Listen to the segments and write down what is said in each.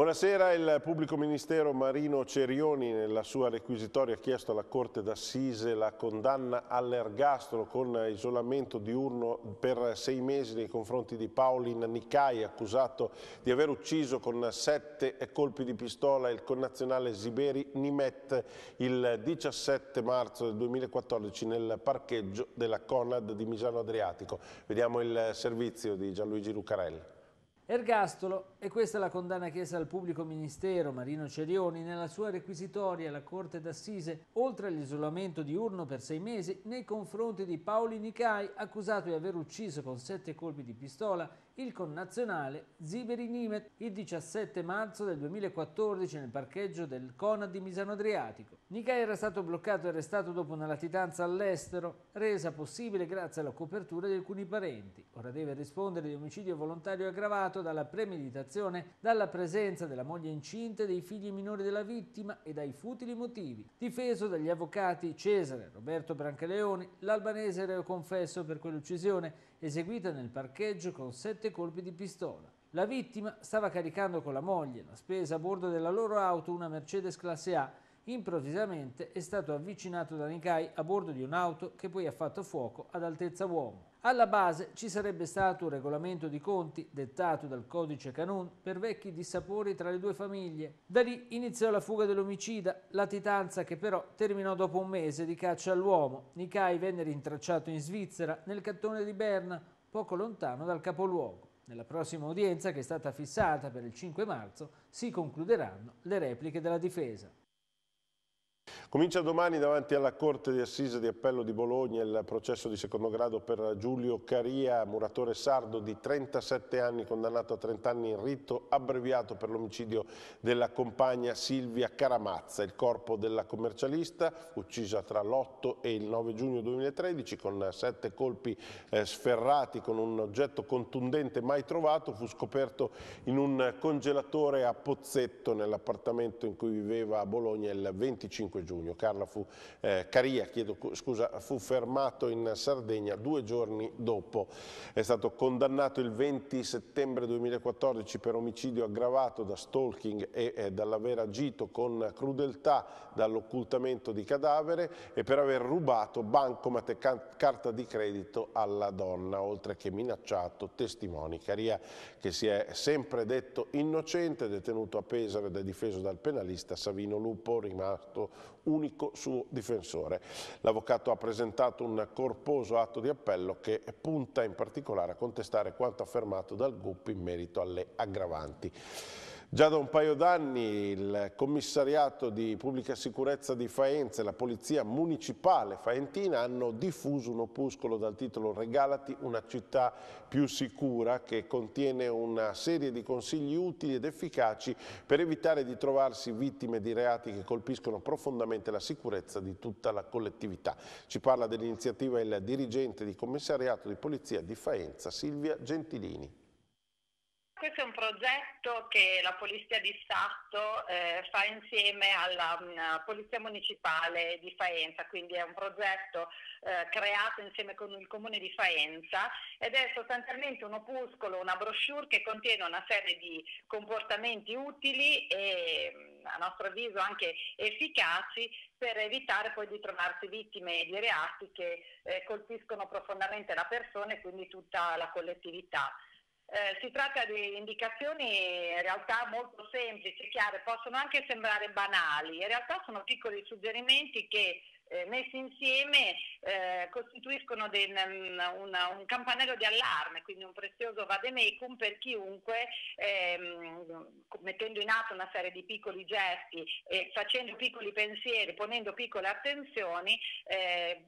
Buonasera, il pubblico ministero Marino Cerioni nella sua requisitoria ha chiesto alla Corte d'Assise la condanna all'ergastolo con isolamento diurno per sei mesi nei confronti di Paolin Nicai, accusato di aver ucciso con sette colpi di pistola il connazionale Ziberi Nimet il 17 marzo del 2014 nel parcheggio della Conad di Misano Adriatico. Vediamo il servizio di Gianluigi Lucarelli. Ergastolo, e questa è la condanna chiesta al pubblico ministero Marino Cerioni nella sua requisitoria alla Corte d'Assise, oltre all'isolamento diurno per sei mesi, nei confronti di Paoli Nicai, accusato di aver ucciso con sette colpi di pistola il connazionale Ziberi Nimet il 17 marzo del 2014 nel parcheggio del Conad di Misano Adriatico. Nicai era stato bloccato e arrestato dopo una latitanza all'estero, resa possibile grazie alla copertura di alcuni parenti. Ora deve rispondere di omicidio volontario aggravato dalla premeditazione, dalla presenza della moglie incinta e dei figli minori della vittima e dai futili motivi. Difeso dagli avvocati Cesare, Roberto Brancaleoni, l'albanese reo confesso per quell'uccisione eseguita nel parcheggio con sette colpi di pistola. La vittima stava caricando con la moglie la spesa a bordo della loro auto una Mercedes classe A. Improvvisamente è stato avvicinato da Nikai a bordo di un'auto che poi ha fatto fuoco ad altezza uomo. Alla base ci sarebbe stato un regolamento di conti dettato dal codice Canun per vecchi dissapori tra le due famiglie. Da lì iniziò la fuga dell'omicida, latitanza che però terminò dopo un mese di caccia all'uomo. Nikai venne rintracciato in Svizzera, nel cantone di Berna, poco lontano dal capoluogo. Nella prossima udienza, che è stata fissata per il 5 marzo, si concluderanno le repliche della difesa. Comincia domani davanti alla Corte di Assise di Appello di Bologna il processo di secondo grado per Giulio Caria, muratore sardo di 37 anni, condannato a 30 anni in rito abbreviato per l'omicidio della compagna Silvia Caramazza. Il corpo della commercialista, uccisa tra l'8 e il 9 giugno 2013 con sette colpi eh, sferrati con un oggetto contundente mai trovato, fu scoperto in un congelatore a Pozzetto nell'appartamento in cui viveva a Bologna il 25 giugno giugno. Carla fu, eh, Caria chiedo, scusa, fu fermato in Sardegna due giorni dopo. È stato condannato il 20 settembre 2014 per omicidio aggravato da stalking e eh, dall'aver agito con crudeltà dall'occultamento di cadavere e per aver rubato bancomat e carta di credito alla donna, oltre che minacciato testimoni. Caria che si è sempre detto innocente, detenuto a Pesaro ed è difeso dal penalista Savino Lupo, rimasto unico suo difensore. L'avvocato ha presentato un corposo atto di appello che punta in particolare a contestare quanto affermato dal GUP in merito alle aggravanti. Già da un paio d'anni il commissariato di pubblica sicurezza di Faenza e la polizia municipale faentina hanno diffuso un opuscolo dal titolo Regalati una città più sicura che contiene una serie di consigli utili ed efficaci per evitare di trovarsi vittime di reati che colpiscono profondamente la sicurezza di tutta la collettività. Ci parla dell'iniziativa il dirigente di commissariato di polizia di Faenza Silvia Gentilini. Questo è un progetto che la Polizia di Stato eh, fa insieme alla um, Polizia Municipale di Faenza, quindi è un progetto eh, creato insieme con il Comune di Faenza ed è sostanzialmente un opuscolo, una brochure che contiene una serie di comportamenti utili e mm, a nostro avviso anche efficaci per evitare poi di trovarsi vittime di reati che eh, colpiscono profondamente la persona e quindi tutta la collettività. Eh, si tratta di indicazioni in realtà molto semplici, chiare, possono anche sembrare banali, in realtà sono piccoli suggerimenti che eh, messi insieme eh, costituiscono del, una, un campanello di allarme, quindi un prezioso vademecum per chiunque, ehm, mettendo in atto una serie di piccoli gesti e facendo piccoli pensieri, ponendo piccole attenzioni, eh,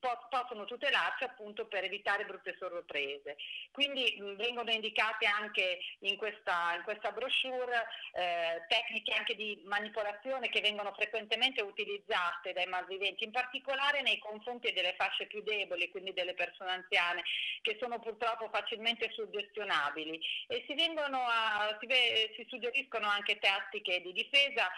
po- possono tutelarci appunto per evitare brutte sorprese. Quindi mh, vengono indicate anche in questa, in questa brochure eh, tecniche anche di manipolazione che vengono frequentemente utilizzate dai malviventi in particolare nei confronti delle fasce più deboli, quindi delle persone anziane, che sono purtroppo facilmente suggestionabili. E si, a, si, si suggeriscono anche tattiche di difesa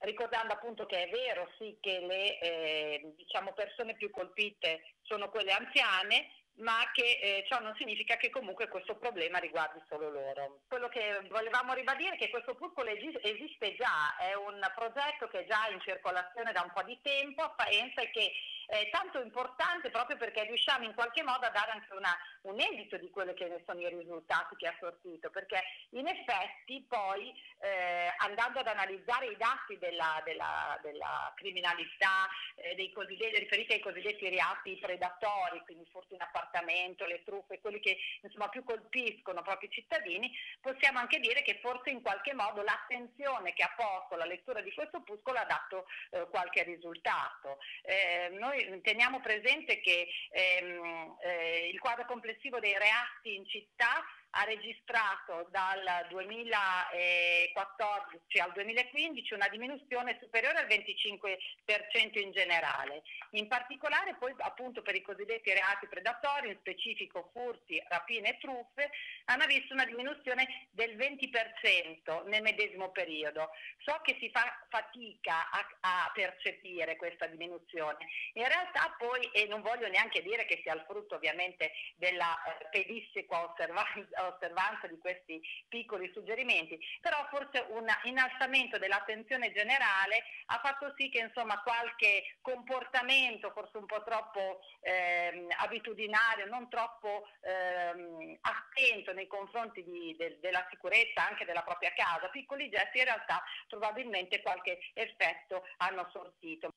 ricordando appunto che è vero sì che le eh, diciamo, persone più colpite sono quelle anziane, ma che eh, ciò non significa che comunque questo problema riguardi solo loro. Quello che volevamo ribadire è che questo Purpolo esiste già, è un progetto che è già in circolazione da un po' di tempo a Faenza e che è tanto importante proprio perché riusciamo in qualche modo a dare anche una, un esito di quelli che ne sono i risultati che ha sortito, perché in effetti poi eh, andando ad analizzare i dati della, della, della criminalità eh, riferiti ai cosiddetti reati predatori, quindi furti in appartamento, le truffe, quelli che insomma, più colpiscono proprio i cittadini, possiamo anche dire che forse in qualche modo l'attenzione che ha posto la lettura di questo opuscolo ha dato eh, qualche risultato. Eh, noi teniamo presente che ehm, eh, il quadro complessivo dei reati in città ha registrato dal 2014 al 2015 una diminuzione superiore al 25% in generale. In particolare poi appunto per i cosiddetti reati predatori, in specifico furti, rapine e truffe, hanno visto una diminuzione del 20% nel medesimo periodo. So che si fa fatica a, a percepire questa diminuzione. In realtà poi, e non voglio neanche dire che sia il frutto ovviamente della eh, pedissequa osservanza, osservanza di questi piccoli suggerimenti, però forse un innalzamento dell'attenzione generale ha fatto sì che insomma qualche comportamento forse un po' troppo ehm, abitudinario, non troppo ehm, attento nei confronti di, de, della sicurezza anche della propria casa, piccoli gesti in realtà probabilmente qualche effetto hanno sortito.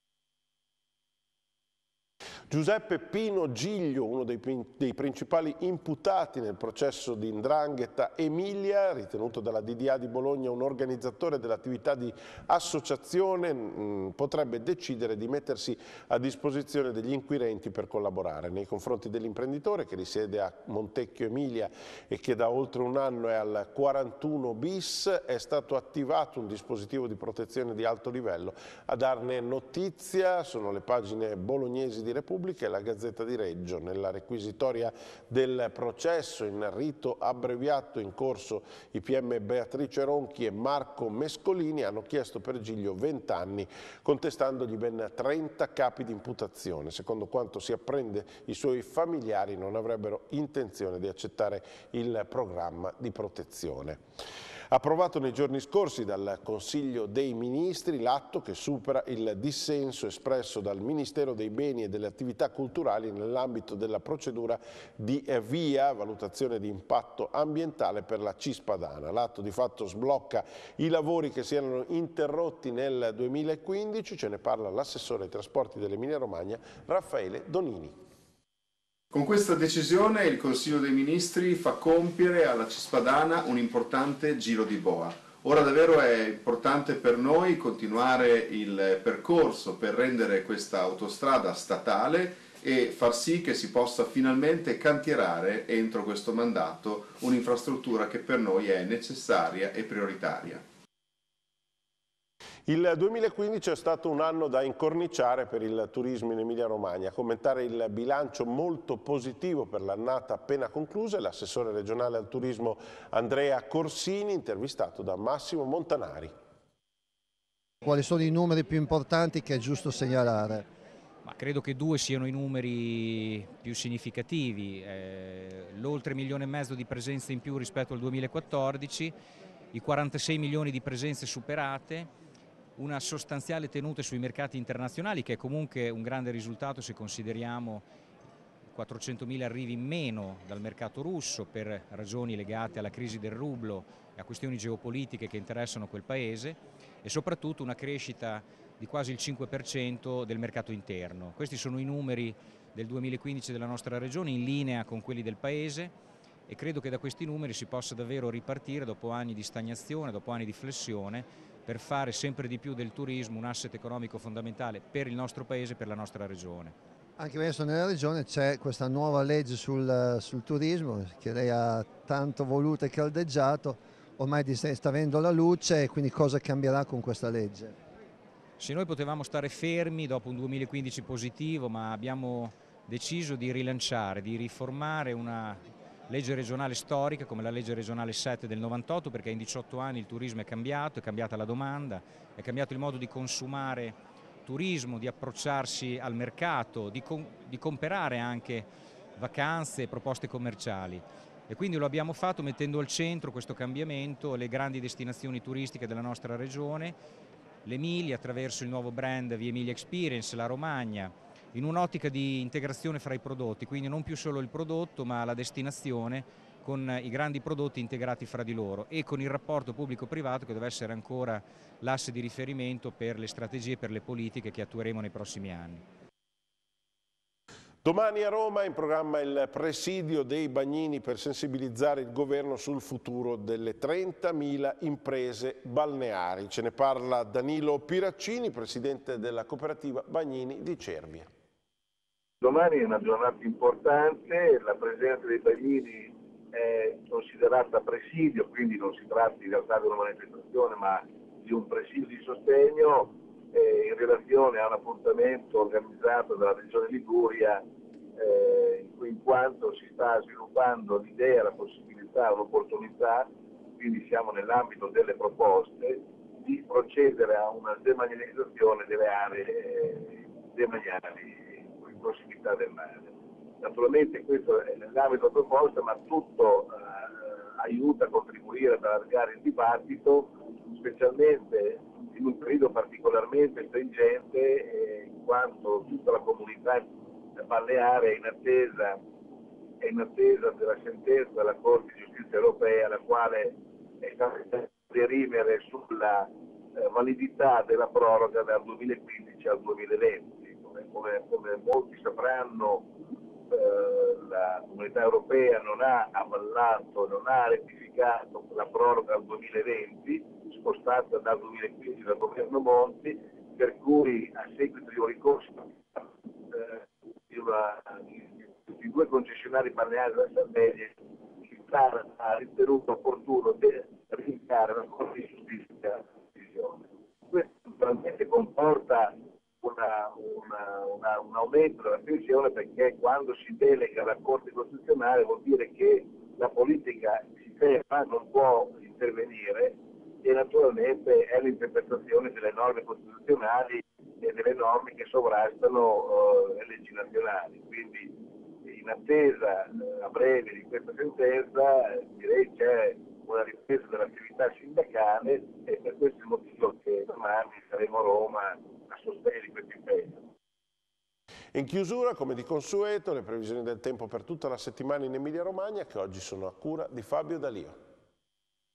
Giuseppe Pino Giglio, uno dei, dei, principali imputati nel processo di Indrangheta Emilia, ritenuto dalla DDA di Bologna un organizzatore dell'attività di associazione, mh, potrebbe decidere di mettersi a disposizione degli inquirenti per collaborare. Nei confronti dell'imprenditore che risiede a Montecchio Emilia e che da oltre un anno è al 41 bis, è stato attivato un dispositivo di protezione di alto livello. A darne notizia sono le pagine bolognesi di Repubblica Repubblica e la Gazzetta di Reggio. Nella requisitoria del processo in rito abbreviato in corso i PM Beatrice Ronchi e Marco Mescolini hanno chiesto per Giglio 20 anni contestandogli ben 30 capi di imputazione. Secondo quanto si apprende i suoi familiari non avrebbero intenzione di accettare il programma di protezione. Approvato nei giorni scorsi dal Consiglio dei Ministri l'atto che supera il dissenso espresso dal Ministero dei Beni e delle Attività Culturali nell'ambito della procedura di via valutazione di impatto ambientale per la Cispadana. L'atto di fatto sblocca i lavori che si erano interrotti nel 2015, ce ne parla l'assessore ai trasporti dell'Emilia Romagna Raffaele Donini. Con questa decisione il Consiglio dei Ministri fa compiere alla Cispadana un importante giro di boa. Ora davvero è importante per noi continuare il percorso per rendere questa autostrada statale e far sì che si possa finalmente cantierare entro questo mandato un'infrastruttura che per noi è necessaria e prioritaria. Il 2015 è stato un anno da incorniciare per il turismo in Emilia-Romagna. A commentare il bilancio molto positivo per l'annata appena conclusa è l'assessore regionale al turismo Andrea Corsini, intervistato da Massimo Montanari. Quali sono i numeri più importanti che è giusto segnalare? Ma credo che due siano i numeri più significativi, eh, l'oltre milione e mezzo di presenze in più rispetto al 2014, i 46 milioni di presenze superate, una sostanziale tenuta sui mercati internazionali che è comunque un grande risultato se consideriamo 400.000 arrivi in meno dal mercato russo per ragioni legate alla crisi del rublo e a questioni geopolitiche che interessano quel paese e soprattutto una crescita di quasi il 5% del mercato interno. Questi sono i numeri del 2015 della nostra regione in linea con quelli del paese e credo che da questi numeri si possa davvero ripartire dopo anni di stagnazione, dopo anni di flessione per fare sempre di più del turismo un asset economico fondamentale per il nostro paese e per la nostra regione. Anche adesso nella regione c'è questa nuova legge sul, sul, turismo che lei ha tanto voluto e caldeggiato, ormai sta avendo la luce e quindi cosa cambierà con questa legge? Se noi potevamo stare fermi dopo un 2015 positivo ma abbiamo deciso di rilanciare, di riformare una legge regionale storica come la legge regionale 7 del 98 perché in 18 anni il turismo è cambiato, è cambiata la domanda, è cambiato il modo di consumare turismo, di approcciarsi al mercato, di, com di comprare anche vacanze e proposte commerciali. E quindi lo abbiamo fatto mettendo al centro questo cambiamento le grandi destinazioni turistiche della nostra regione, l'Emilia attraverso il nuovo brand Via Emilia Experience, la Romagna, in un'ottica di integrazione fra i prodotti, quindi non più solo il prodotto ma la destinazione con i grandi prodotti integrati fra di loro e con il rapporto pubblico-privato che deve essere ancora l'asse di riferimento per le strategie e per le politiche che attueremo nei prossimi anni. Domani a Roma in programma il presidio dei bagnini per sensibilizzare il governo sul futuro delle 30.000 imprese balneari. Ce ne parla Danilo Piraccini, presidente della cooperativa Bagnini di Cervia. Domani è una giornata importante, la presenza dei bagnini è considerata presidio, quindi non si tratta in realtà di una manifestazione ma di un presidio di sostegno eh, in relazione a un appuntamento organizzato dalla Regione Liguria eh, in quanto si sta sviluppando l'idea, la possibilità, l'opportunità, quindi siamo nell'ambito delle proposte, di procedere a una demanializzazione delle aree eh, demaniali. in prossimità del mare. Naturalmente questo è nell'ambito proposta, ma tutto eh, aiuta a contribuire ad allargare il dibattito, specialmente in un periodo particolarmente stringente, eh, in quanto tutta la comunità balneare è in attesa, è in attesa della sentenza della Corte di Giustizia Europea, la quale è stata derimere sulla eh, validità della proroga dal 2015 al 2020. Come, come, molti sapranno, eh, la comunità europea non ha avallato, non ha rettificato la proroga al 2020, spostata dal 2015 dal governo Monti, per cui a seguito di un ricorso eh, di, una, due concessionari balneari della Sardegna, il TAR ha ritenuto opportuno rinviare la Corte di Giustizia decisione. Questo naturalmente comporta una, una, un aumento della tensione perché quando si delega la Corte Costituzionale vuol dire che la politica si ferma, non può intervenire e naturalmente è l'interpretazione delle norme costituzionali e delle norme che sovrastano uh, le leggi nazionali. Quindi in attesa uh, a breve di questa sentenza direi c'è una ripresa dell'attività sindacale e per questo motivo che domani saremo a Roma a sostegno di questo impegno. In chiusura, come di consueto, le previsioni del tempo per tutta la settimana in Emilia-Romagna che oggi sono a cura di Fabio D'Alio.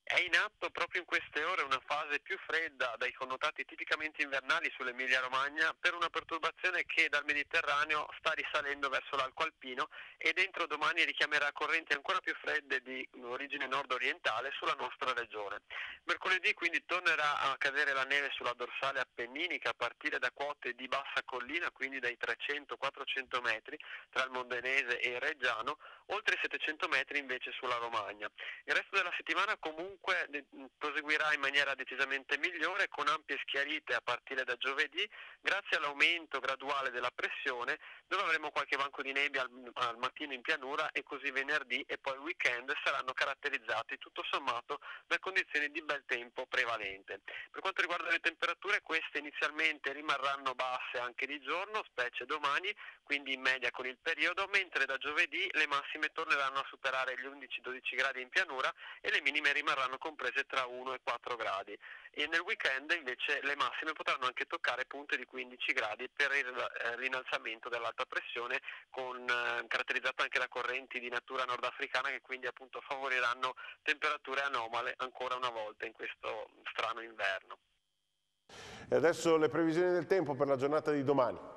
È in atto proprio in queste ore una fase più fredda dai connotati tipicamente invernali sull'Emilia Romagna per una perturbazione che dal Mediterraneo sta risalendo verso l'arco alpino e dentro domani richiamerà correnti ancora più fredde di origine nord-orientale sulla nostra regione. Mercoledì quindi tornerà a cadere la neve sulla dorsale appenninica a partire da quote di bassa collina, quindi dai 300-400 metri tra il Mondenese e il Reggiano, oltre 700 metri invece sulla Romagna. Il resto della settimana comunque comunque proseguirà in maniera decisamente migliore con ampie schiarite a partire da giovedì grazie all'aumento graduale della pressione dove avremo qualche banco di nebbia al, al mattino in pianura e così venerdì e poi il weekend saranno caratterizzati tutto sommato da condizioni di bel tempo prevalente. Per quanto riguarda le temperature queste inizialmente rimarranno basse anche di giorno, specie domani, quindi in media con il periodo, mentre da giovedì le massime torneranno a superare gli 11-12 gradi in pianura e le minime rimarranno comprese tra 1 e 4 gradi e nel weekend invece le massime potranno anche toccare punte di 15 gradi per il eh, dell'alta pressione con, eh, caratterizzato anche da correnti di natura nordafricana che quindi appunto favoriranno temperature anomale ancora una volta in questo strano inverno. E adesso le previsioni del tempo per la giornata di domani.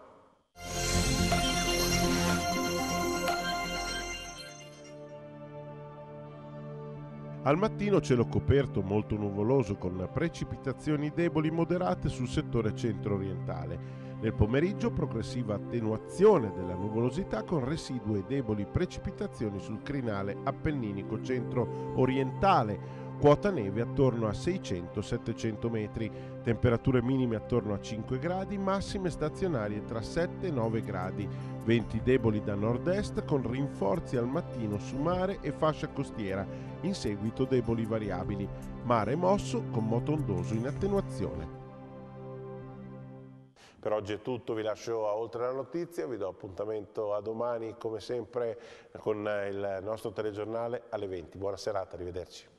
Al mattino cielo coperto molto nuvoloso con precipitazioni deboli moderate sul settore centro-orientale. Nel pomeriggio progressiva attenuazione della nuvolosità con residue deboli precipitazioni sul crinale appenninico centro-orientale, quota neve attorno a 600-700 metri, temperature minime attorno a 5 gradi, massime stazionarie tra 7 e 9 gradi, venti deboli da nord-est con rinforzi al mattino su mare e fascia costiera, in seguito deboli variabili, mare mosso con moto ondoso in attenuazione. Per oggi è tutto, vi lascio a Oltre la Notizia, vi do appuntamento a domani come sempre con il nostro telegiornale alle 20. Buona serata, arrivederci.